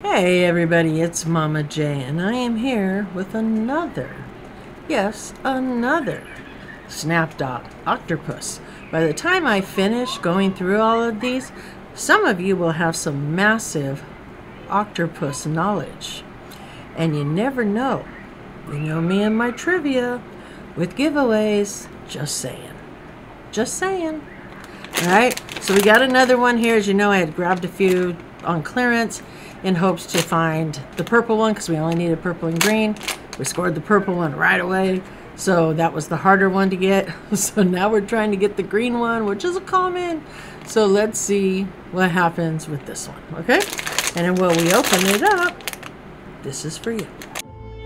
Hey everybody, it's Mama J, and I am here with another, yes, another Snap-Dot Octopus. By the time I finish going through all of these, some of you will have some massive octopus knowledge. And you never know. You know me and my trivia with giveaways. Just saying. Just saying. Alright, so we got another one here. As you know, I had grabbed a few on clearance in hopes to find the purple one because we only needed purple and green. We scored the purple one right away. So that was the harder one to get. So now we're trying to get the green one, which is a common. So let's see what happens with this one, okay? And then when we open it up, this is for you.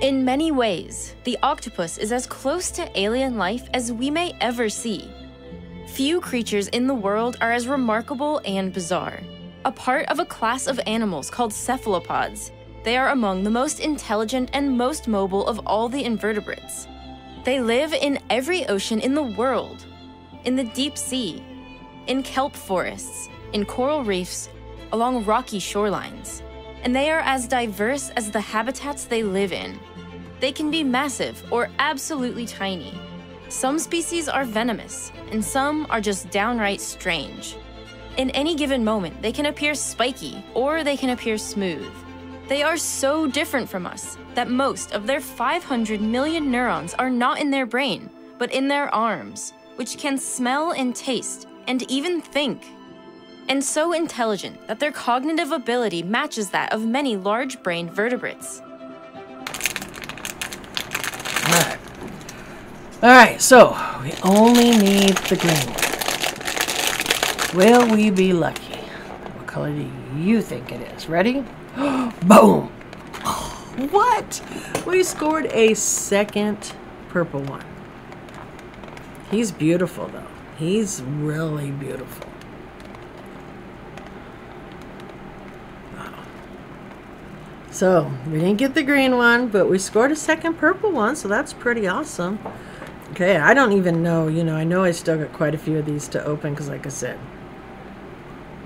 In many ways, the octopus is as close to alien life as we may ever see. Few creatures in the world are as remarkable and bizarre. A part of a class of animals called cephalopods, they are among the most intelligent and most mobile of all the invertebrates. They live in every ocean in the world, in the deep sea, in kelp forests, in coral reefs, along rocky shorelines, and they are as diverse as the habitats they live in. They can be massive or absolutely tiny. Some species are venomous, and some are just downright strange. In any given moment, they can appear spiky or they can appear smooth. They are so different from us that most of their 500 million neurons are not in their brain, but in their arms, which can smell and taste and even think. And so intelligent that their cognitive ability matches that of many large brained vertebrates. Alright. So we only need the green. Will we be lucky? What color do you think it is? Ready? Boom! what? We scored a second purple one. He's beautiful though. He's really beautiful. Wow. So, we didn't get the green one, but we scored a second purple one, so that's pretty awesome. Okay, I don't even know, you know, I know I still got quite a few of these to open because like I said,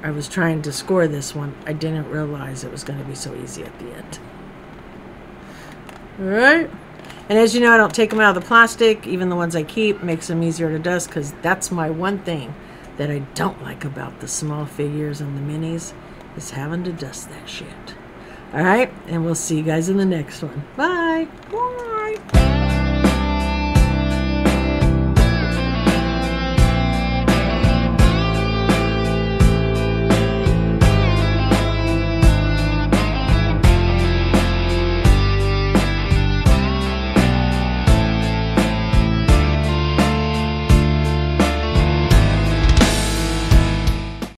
I was trying to score this one. I didn't realize it was going to be so easy at the end. Alright. And as you know, I don't take them out of the plastic. Even the ones I keep makes them easier to dust because that's my one thing that I don't like about the small figures and the minis is having to dust that shit. Alright, and we'll see you guys in the next one. Bye! Bye.